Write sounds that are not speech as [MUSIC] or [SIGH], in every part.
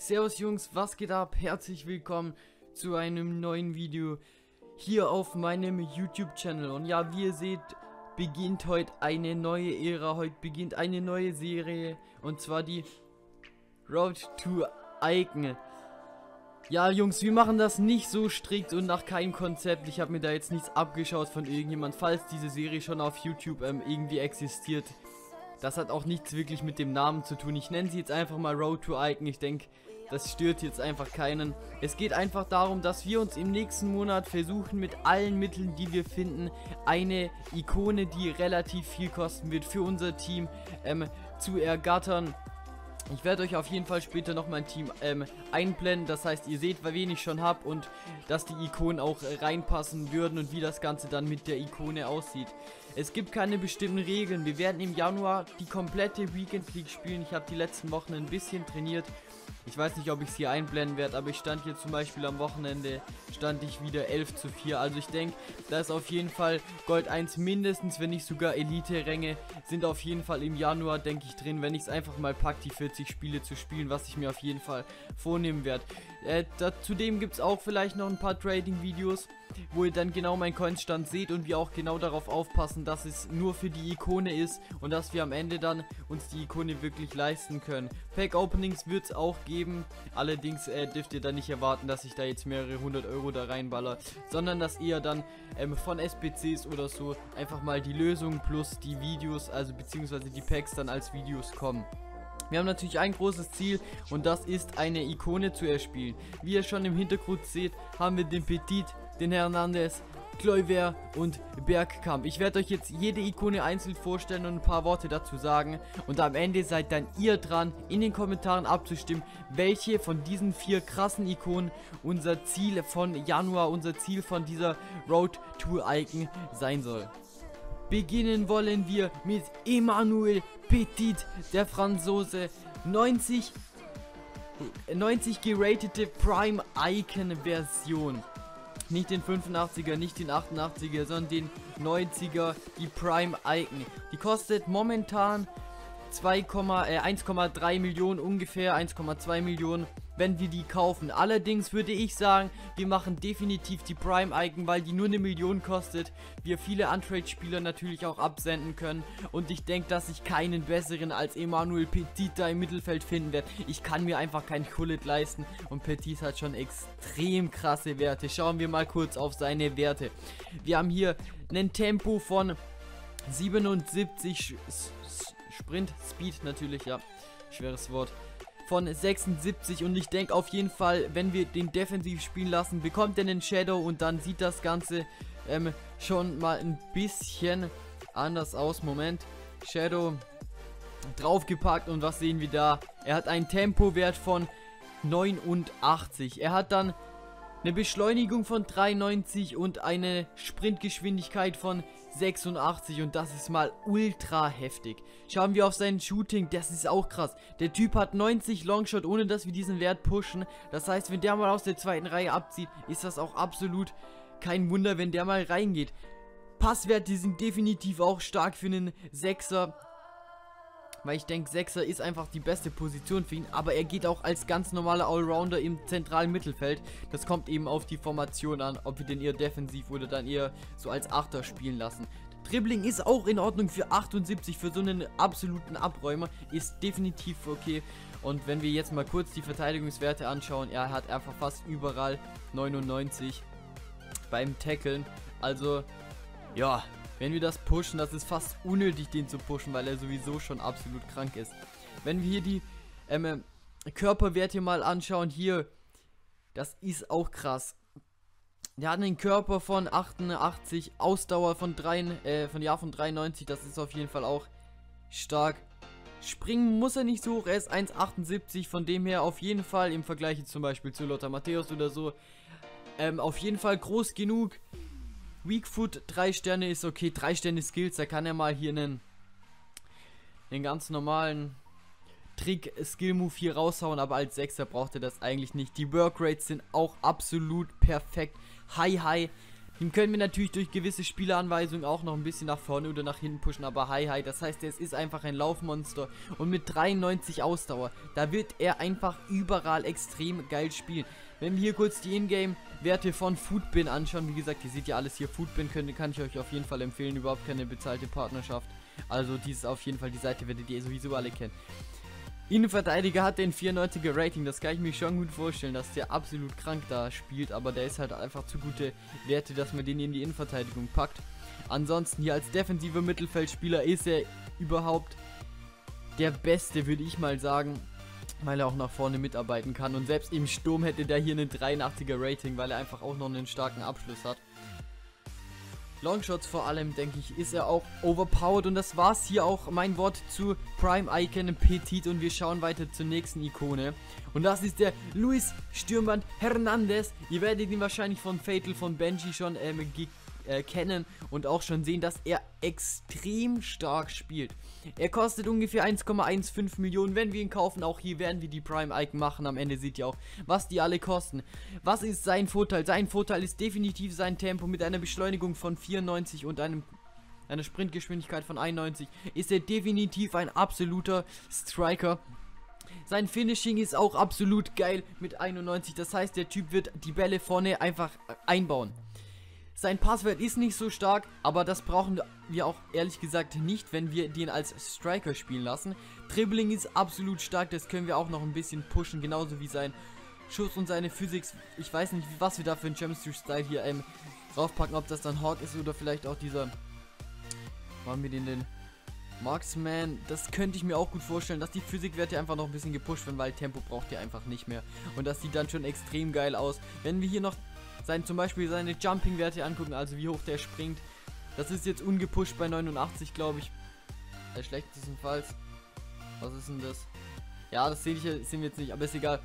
Servus Jungs, was geht ab? Herzlich willkommen zu einem neuen Video hier auf meinem YouTube-Channel. Und ja, wie ihr seht, beginnt heute eine neue Ära, heute beginnt eine neue Serie und zwar die Road to Icon. Ja, Jungs, wir machen das nicht so strikt und nach keinem Konzept. Ich habe mir da jetzt nichts abgeschaut von irgendjemand, falls diese Serie schon auf YouTube ähm, irgendwie existiert. Das hat auch nichts wirklich mit dem Namen zu tun. Ich nenne sie jetzt einfach mal Road to Icon. Ich denke, das stört jetzt einfach keinen. Es geht einfach darum, dass wir uns im nächsten Monat versuchen, mit allen Mitteln, die wir finden, eine Ikone, die relativ viel kosten wird, für unser Team ähm, zu ergattern. Ich werde euch auf jeden Fall später noch mein Team ähm, einblenden. Das heißt, ihr seht, wen ich schon habe und dass die Ikonen auch äh, reinpassen würden und wie das Ganze dann mit der Ikone aussieht. Es gibt keine bestimmten Regeln. Wir werden im Januar die komplette Weekend League spielen. Ich habe die letzten Wochen ein bisschen trainiert ich weiß nicht, ob ich es hier einblenden werde, aber ich stand hier zum Beispiel am Wochenende, stand ich wieder 11 zu 4. Also ich denke, da ist auf jeden Fall Gold 1 mindestens, wenn nicht sogar Elite-Ränge, sind auf jeden Fall im Januar, denke ich, drin, wenn ich es einfach mal packe, die 40 Spiele zu spielen, was ich mir auf jeden Fall vornehmen werde. Äh, zudem gibt es auch vielleicht noch ein paar Trading-Videos, wo ihr dann genau meinen Coinstand seht und wir auch genau darauf aufpassen, dass es nur für die Ikone ist und dass wir am Ende dann uns die Ikone wirklich leisten können. Pack-Openings wird es auch geben, allerdings äh, dürft ihr dann nicht erwarten, dass ich da jetzt mehrere hundert Euro da reinballer, sondern dass ihr dann ähm, von SPCs oder so einfach mal die Lösung plus die Videos, also beziehungsweise die Packs dann als Videos kommen. Wir haben natürlich ein großes Ziel und das ist eine Ikone zu erspielen. Wie ihr schon im Hintergrund seht, haben wir den Petit, den Hernandez, Kloiver und Bergkamp. Ich werde euch jetzt jede Ikone einzeln vorstellen und ein paar Worte dazu sagen. Und am Ende seid dann ihr dran, in den Kommentaren abzustimmen, welche von diesen vier krassen Ikonen unser Ziel von Januar, unser Ziel von dieser Road to Icon sein soll. Beginnen wollen wir mit Emmanuel Petit, der Franzose. 90, 90 geratete Prime Icon Version. Nicht den 85er, nicht den 88er, sondern den 90er, die Prime Icon. Die kostet momentan 1,3 äh, Millionen ungefähr, 1,2 Millionen wenn wir die kaufen. Allerdings würde ich sagen, wir machen definitiv die Prime Icon, weil die nur eine Million kostet. Wir viele Untrade-Spieler natürlich auch absenden können. Und ich denke, dass ich keinen besseren als Emanuel Petit da im Mittelfeld finden werde. Ich kann mir einfach kein Kullet leisten. Und Petit hat schon extrem krasse Werte. Schauen wir mal kurz auf seine Werte. Wir haben hier ein Tempo von 77 Sprint Speed natürlich, ja. Schweres Wort von 76 und ich denke auf jeden Fall, wenn wir den defensiv spielen lassen, bekommt er einen Shadow und dann sieht das Ganze ähm, schon mal ein bisschen anders aus. Moment, Shadow draufgepackt und was sehen wir da? Er hat einen Tempowert von 89. Er hat dann eine Beschleunigung von 93 und eine Sprintgeschwindigkeit von 86 und das ist mal ultra heftig. Schauen wir auf sein Shooting, das ist auch krass. Der Typ hat 90 Longshot, ohne dass wir diesen Wert pushen. Das heißt, wenn der mal aus der zweiten Reihe abzieht, ist das auch absolut kein Wunder, wenn der mal reingeht. Passwerte sind definitiv auch stark für einen Sechser. Weil ich denke, Sechser ist einfach die beste Position für ihn. Aber er geht auch als ganz normaler Allrounder im zentralen Mittelfeld. Das kommt eben auf die Formation an, ob wir den eher defensiv oder dann eher so als Achter spielen lassen. Dribbling ist auch in Ordnung für 78, für so einen absoluten Abräumer. Ist definitiv okay. Und wenn wir jetzt mal kurz die Verteidigungswerte anschauen, er hat einfach fast überall 99 beim Tackeln. Also, ja, wenn wir das pushen, das ist fast unnötig, den zu pushen, weil er sowieso schon absolut krank ist. Wenn wir hier die ähm, Körperwerte mal anschauen, hier, das ist auch krass. Der hat einen Körper von 88, Ausdauer von, 3, äh, von Jahr von 93, das ist auf jeden Fall auch stark. Springen muss er nicht so hoch, er ist 1,78, von dem her auf jeden Fall im Vergleich zum Beispiel zu Lothar Matthäus oder so, ähm, auf jeden Fall groß genug, Weakfoot 3 Sterne ist okay. 3 Sterne Skills, da kann er mal hier einen, einen ganz normalen Trick Skill Move hier raushauen, aber als 6er braucht er das eigentlich nicht. Die Work Rates sind auch absolut perfekt. High, high. Den können wir natürlich durch gewisse Spieleranweisungen auch noch ein bisschen nach vorne oder nach hinten pushen, aber hi hi, das heißt, es ist einfach ein Laufmonster und mit 93 Ausdauer, da wird er einfach überall extrem geil spielen. Wenn wir hier kurz die Ingame-Werte von Foodbin anschauen, wie gesagt, ihr seht ja alles hier, Foodbin könnt, kann ich euch auf jeden Fall empfehlen, überhaupt keine bezahlte Partnerschaft. Also dies ist auf jeden Fall die Seite, werdet ihr sowieso alle kennen. Innenverteidiger hat den 94er Rating, das kann ich mir schon gut vorstellen, dass der absolut krank da spielt, aber der ist halt einfach zu gute Werte, dass man den in die Innenverteidigung packt. Ansonsten hier als defensiver Mittelfeldspieler ist er überhaupt der Beste, würde ich mal sagen, weil er auch nach vorne mitarbeiten kann und selbst im Sturm hätte der hier einen 83er Rating, weil er einfach auch noch einen starken Abschluss hat. Longshots vor allem, denke ich, ist er auch overpowered. Und das war's hier auch mein Wort zu Prime Icon Petit. Und wir schauen weiter zur nächsten Ikone. Und das ist der Luis Stürmband Hernandez. Ihr werdet ihn wahrscheinlich von Fatal, von Benji schon ähm, äh, kennen und auch schon sehen, dass er extrem stark spielt. Er kostet ungefähr 1,15 Millionen, wenn wir ihn kaufen. Auch hier werden wir die Prime-Icon machen. Am Ende seht ihr auch, was die alle kosten. Was ist sein Vorteil? Sein Vorteil ist definitiv sein Tempo mit einer Beschleunigung von 94 und einem einer Sprintgeschwindigkeit von 91 ist er definitiv ein absoluter Striker. Sein Finishing ist auch absolut geil mit 91. Das heißt, der Typ wird die Bälle vorne einfach einbauen. Sein Passwert ist nicht so stark, aber das brauchen wir auch ehrlich gesagt nicht, wenn wir den als Striker spielen lassen. Dribbling ist absolut stark, das können wir auch noch ein bisschen pushen, genauso wie sein Schuss und seine Physik. Ich weiß nicht, was wir da für einen Chemistry-Style hier ähm, draufpacken, ob das dann Hawk ist oder vielleicht auch dieser... Machen wir den denn? Marksman, das könnte ich mir auch gut vorstellen, dass die Physikwerte einfach noch ein bisschen gepusht werden, weil Tempo braucht ihr einfach nicht mehr. Und das sieht dann schon extrem geil aus. Wenn wir hier noch sein, zum Beispiel seine Jumping-Werte angucken, also wie hoch der springt. Das ist jetzt ungepusht bei 89, glaube ich. Der schlechtestenfalls. Was ist denn das? Ja, das sehe ich sehen wir jetzt nicht, aber ist egal.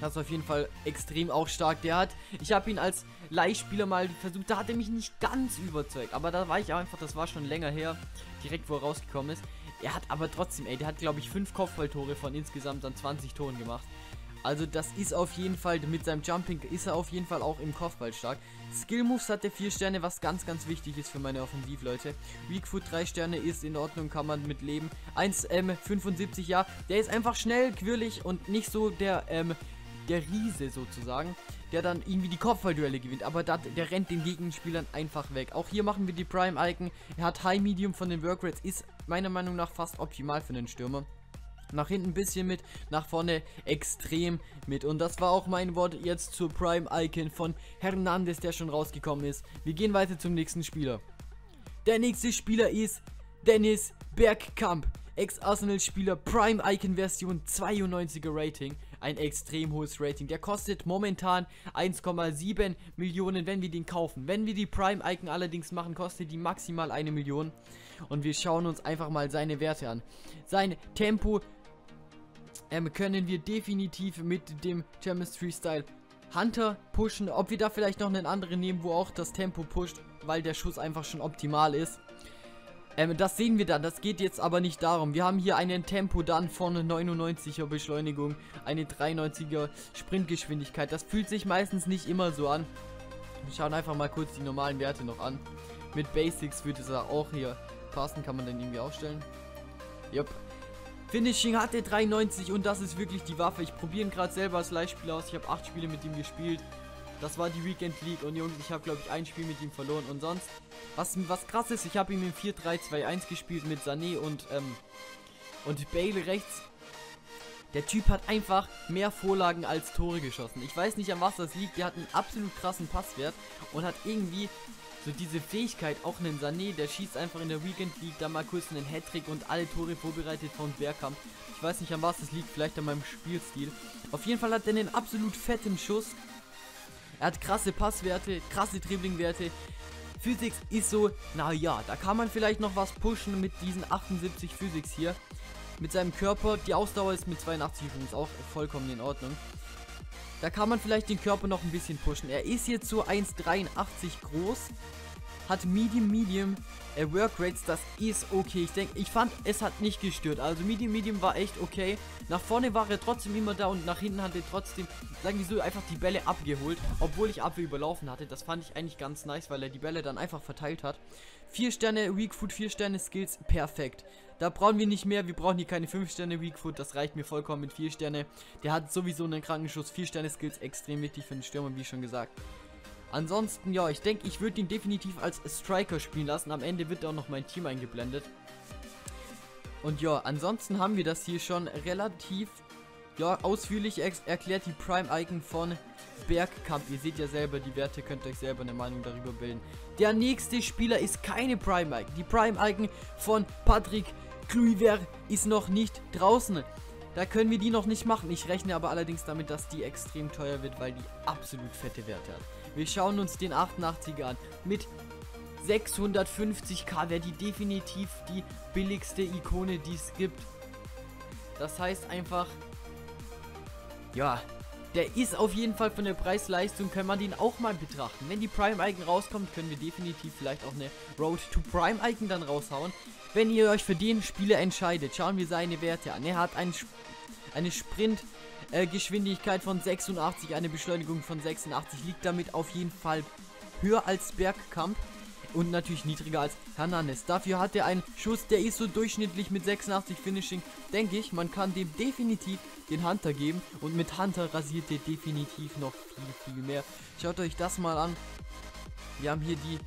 Das ist auf jeden Fall extrem auch stark. Der hat, ich habe ihn als Leihspieler mal versucht, da hat er mich nicht ganz überzeugt. Aber da war ich einfach, das war schon länger her, direkt wo er rausgekommen ist. Er hat aber trotzdem, ey, der hat glaube ich 5 Kopfballtore von insgesamt dann 20 Toren gemacht. Also das ist auf jeden Fall, mit seinem Jumping ist er auf jeden Fall auch im Kopfball stark. Skill Moves hat er 4 Sterne, was ganz, ganz wichtig ist für meine Offensivleute. Weak Foot 3 Sterne ist in Ordnung, kann man mit leben. 1 M 75, ja, der ist einfach schnell, quirlig und nicht so der, ähm, der Riese sozusagen, der dann irgendwie die Kopfballduelle gewinnt. Aber dat, der rennt den Gegenspielern einfach weg. Auch hier machen wir die Prime Icon. Er hat High Medium von den Workrates, ist meiner Meinung nach fast optimal für einen Stürmer. Nach hinten ein bisschen mit, nach vorne extrem mit. Und das war auch mein Wort jetzt zur Prime Icon von Hernandez, der schon rausgekommen ist. Wir gehen weiter zum nächsten Spieler. Der nächste Spieler ist Dennis Bergkamp. Ex-Arsenal-Spieler, Prime Icon Version 92er Rating. Ein extrem hohes Rating. Der kostet momentan 1,7 Millionen, wenn wir den kaufen. Wenn wir die Prime Icon allerdings machen, kostet die maximal eine Million. Und wir schauen uns einfach mal seine Werte an. Sein Tempo ähm, können wir definitiv mit dem Chemistry Style Hunter pushen. Ob wir da vielleicht noch einen anderen nehmen, wo auch das Tempo pusht, weil der Schuss einfach schon optimal ist. Ähm, das sehen wir dann. Das geht jetzt aber nicht darum. Wir haben hier einen Tempo dann von 99er Beschleunigung, eine 93er Sprintgeschwindigkeit. Das fühlt sich meistens nicht immer so an. Wir schauen einfach mal kurz die normalen Werte noch an. Mit Basics würde es auch hier passen. Kann man dann irgendwie aufstellen. Jupp. Finishing hatte 93 und das ist wirklich die Waffe. Ich probiere ihn gerade selber als Leihspieler aus. Ich habe 8 Spiele mit ihm gespielt. Das war die Weekend League und Jungs, ich habe glaube ich ein Spiel mit ihm verloren und sonst was was krass ist, ich habe ihm im 4-3-2-1 gespielt mit Sané und ähm, und Bale rechts. Der Typ hat einfach mehr Vorlagen als Tore geschossen. Ich weiß nicht an was das liegt. Der hat einen absolut krassen Passwert und hat irgendwie so diese Fähigkeit, auch einen Sané, der schießt einfach in der Weekend League da mal kurz einen Hattrick und alle Tore vorbereitet von Bergkamp. Ich weiß nicht an was das liegt, vielleicht an meinem Spielstil. Auf jeden Fall hat er einen absolut fetten Schuss. Er hat krasse Passwerte, krasse Dribblingwerte. Physics ist so, naja, da kann man vielleicht noch was pushen mit diesen 78 Physics hier. Mit seinem Körper, die Ausdauer ist mit 82 übrigens auch vollkommen in Ordnung. Da kann man vielleicht den Körper noch ein bisschen pushen. Er ist jetzt so 1,83 groß. hat Medium Medium Work Rates, das ist okay. Ich denke, ich fand, es hat nicht gestört. Also Medium Medium war echt okay. Nach vorne war er trotzdem immer da und nach hinten hat er trotzdem, sagen wir so, einfach die Bälle abgeholt, obwohl ich Abwehr überlaufen hatte. Das fand ich eigentlich ganz nice, weil er die Bälle dann einfach verteilt hat. Vier Sterne Weak Food, vier Sterne Skills, perfekt. Da brauchen wir nicht mehr, wir brauchen hier keine 5 Sterne Weak Food, das reicht mir vollkommen mit 4 Sterne. Der hat sowieso einen Krankenschuss, 4 Sterne Skills, extrem wichtig für den Stürmer, wie schon gesagt. Ansonsten, ja, ich denke, ich würde ihn definitiv als Striker spielen lassen. Am Ende wird auch noch mein Team eingeblendet. Und ja, ansonsten haben wir das hier schon relativ ja, ausführlich erklärt die Prime-Icon von Bergkamp. Ihr seht ja selber die Werte, könnt euch selber eine Meinung darüber bilden. Der nächste Spieler ist keine Prime-Icon. Die Prime-Icon von Patrick Kluivert ist noch nicht draußen. Da können wir die noch nicht machen. Ich rechne aber allerdings damit, dass die extrem teuer wird, weil die absolut fette Werte hat. Wir schauen uns den 88er an. Mit 650k wäre die definitiv die billigste Ikone, die es gibt. Das heißt einfach, ja, der ist auf jeden Fall von der Preis-Leistung, kann man den auch mal betrachten. Wenn die Prime-Icon rauskommt, können wir definitiv vielleicht auch eine Road to Prime-Icon dann raushauen. Wenn ihr euch für den Spieler entscheidet, schauen wir seine Werte an. Er hat ein, eine Sprintgeschwindigkeit äh, von 86, eine Beschleunigung von 86, liegt damit auf jeden Fall höher als Bergkamp und natürlich niedriger als Hernandez. Dafür hat er einen Schuss, der ist so durchschnittlich mit 86 Finishing. Denke ich, man kann dem definitiv den Hunter geben und mit Hunter rasiert er definitiv noch viel, viel mehr. Schaut euch das mal an. Wir haben hier die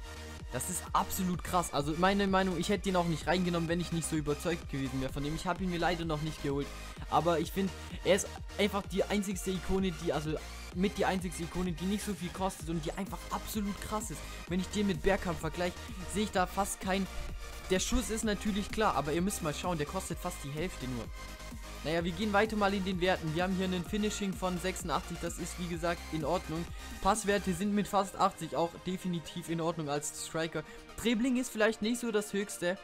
das ist absolut krass. Also meine Meinung, ich hätte ihn auch nicht reingenommen, wenn ich nicht so überzeugt gewesen wäre von dem. Ich habe ihn mir leider noch nicht geholt. Aber ich finde, er ist einfach die einzigste Ikone, die, also mit die einzigste Ikone, die nicht so viel kostet und die einfach absolut krass ist. Wenn ich den mit Bergkampf vergleiche, sehe ich da fast kein... Der Schuss ist natürlich klar, aber ihr müsst mal schauen, der kostet fast die Hälfte nur. Naja, wir gehen weiter mal in den Werten. Wir haben hier einen Finishing von 86, das ist wie gesagt in Ordnung. Passwerte sind mit fast 80 auch definitiv in Ordnung als Striker. Dribbling ist vielleicht nicht so das höchste.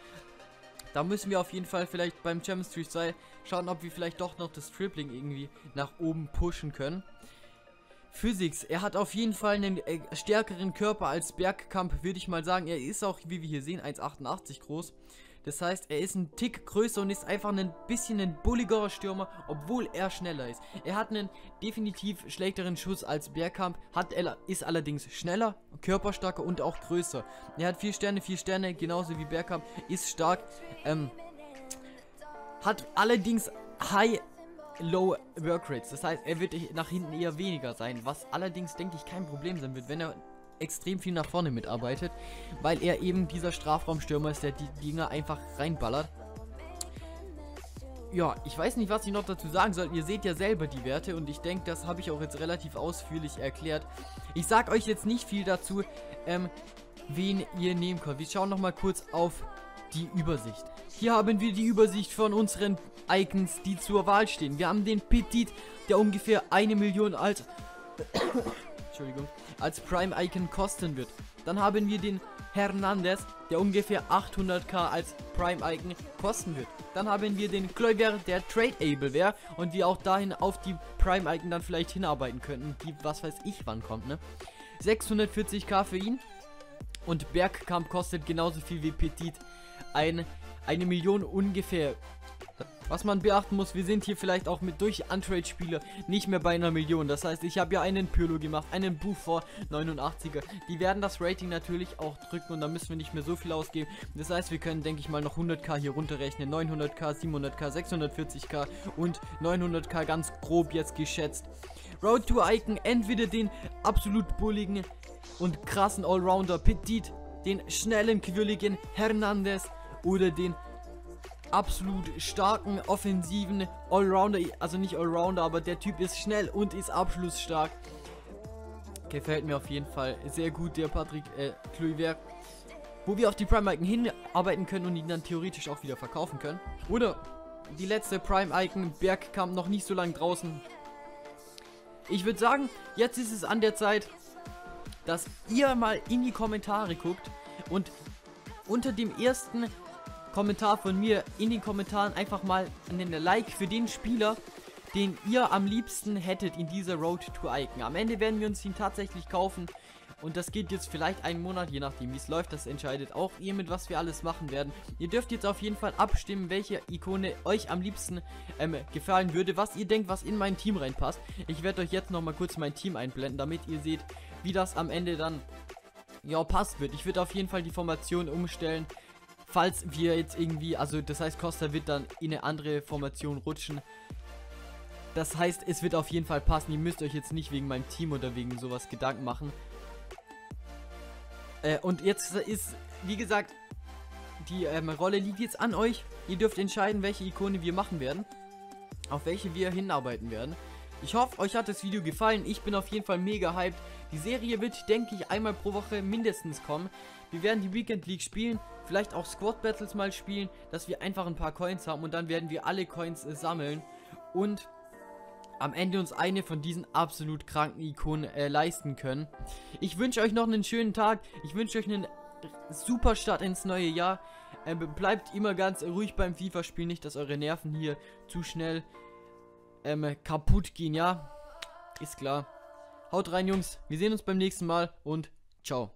Da müssen wir auf jeden Fall vielleicht beim Chemistry 2 schauen, ob wir vielleicht doch noch das Dribbling irgendwie nach oben pushen können. Physics, er hat auf jeden Fall einen äh, stärkeren Körper als Bergkamp, würde ich mal sagen. Er ist auch, wie wir hier sehen, 1,88 groß. Das heißt, er ist ein Tick größer und ist einfach ein bisschen ein bulligerer Stürmer, obwohl er schneller ist. Er hat einen definitiv schlechteren Schuss als Bergkamp, hat, ist allerdings schneller, körperstarker und auch größer. Er hat 4 Sterne, 4 Sterne, genauso wie Bergkamp, ist stark, ähm, hat allerdings High Low Work Rates. Das heißt, er wird nach hinten eher weniger sein, was allerdings, denke ich, kein Problem sein wird, wenn er extrem viel nach vorne mitarbeitet, weil er eben dieser Strafraumstürmer ist, der die Dinger einfach reinballert. Ja, ich weiß nicht, was ich noch dazu sagen soll. Ihr seht ja selber die Werte und ich denke, das habe ich auch jetzt relativ ausführlich erklärt. Ich sage euch jetzt nicht viel dazu, ähm, wen ihr nehmen könnt. Wir schauen nochmal kurz auf die Übersicht. Hier haben wir die Übersicht von unseren Icons, die zur Wahl stehen. Wir haben den Petit, der ungefähr eine Million alt... [COUGHS] Entschuldigung als Prime-Icon kosten wird. Dann haben wir den Hernandez, der ungefähr 800k als Prime-Icon kosten wird. Dann haben wir den Kluivert, der Trade-Able wäre und wir auch dahin auf die Prime-Icon dann vielleicht hinarbeiten könnten, die was weiß ich wann kommt, ne? 640k für ihn und Bergkamp kostet genauso viel wie Petit. Ein, eine Million ungefähr was man beachten muss, wir sind hier vielleicht auch mit durch Untrade-Spieler nicht mehr bei einer Million. Das heißt, ich habe ja einen Pirlo gemacht, einen Buffon 89er. Die werden das Rating natürlich auch drücken und da müssen wir nicht mehr so viel ausgeben. Das heißt, wir können, denke ich mal, noch 100k hier runterrechnen. 900k, 700k, 640k und 900k ganz grob jetzt geschätzt. Road to Icon, entweder den absolut bulligen und krassen Allrounder Petit, den schnellen, quirligen Hernandez oder den absolut starken, offensiven Allrounder, also nicht Allrounder, aber der Typ ist schnell und ist abschlussstark. Gefällt mir auf jeden Fall sehr gut, der Patrick äh. Wo wir auf die Prime-Icon hinarbeiten können und ihn dann theoretisch auch wieder verkaufen können. Oder die letzte Prime-Icon, Berg kam noch nicht so lange draußen. Ich würde sagen, jetzt ist es an der Zeit, dass ihr mal in die Kommentare guckt und unter dem ersten Kommentar von mir in den Kommentaren einfach mal einen Like für den Spieler, den ihr am liebsten hättet in dieser Road to Icon. Am Ende werden wir uns ihn tatsächlich kaufen Und das geht jetzt vielleicht einen Monat, je nachdem wie es läuft. Das entscheidet auch ihr, mit was wir alles machen werden. Ihr dürft jetzt auf jeden Fall abstimmen, welche Ikone euch am liebsten ähm, gefallen würde. Was ihr denkt, was in mein Team reinpasst. Ich werde euch jetzt nochmal kurz mein Team einblenden, damit ihr seht, wie das am Ende dann ja, passt wird. Ich würde auf jeden Fall die Formation umstellen. Falls wir jetzt irgendwie, also das heißt, Costa wird dann in eine andere Formation rutschen. Das heißt, es wird auf jeden Fall passen. Ihr müsst euch jetzt nicht wegen meinem Team oder wegen sowas Gedanken machen. Äh, und jetzt ist, wie gesagt, die ähm, Rolle liegt jetzt an euch. Ihr dürft entscheiden, welche Ikone wir machen werden. Auf welche wir hinarbeiten werden. Ich hoffe, euch hat das Video gefallen. Ich bin auf jeden Fall mega hyped. Die Serie wird, denke ich, einmal pro Woche mindestens kommen. Wir werden die Weekend League spielen, vielleicht auch Squad Battles mal spielen, dass wir einfach ein paar Coins haben und dann werden wir alle Coins äh, sammeln und am Ende uns eine von diesen absolut kranken Ikonen äh, leisten können. Ich wünsche euch noch einen schönen Tag. Ich wünsche euch einen super Start ins neue Jahr. Äh, bleibt immer ganz ruhig beim FIFA-Spielen, nicht, dass eure Nerven hier zu schnell ähm, kaputt gehen, ja? Ist klar. Haut rein, Jungs. Wir sehen uns beim nächsten Mal und ciao.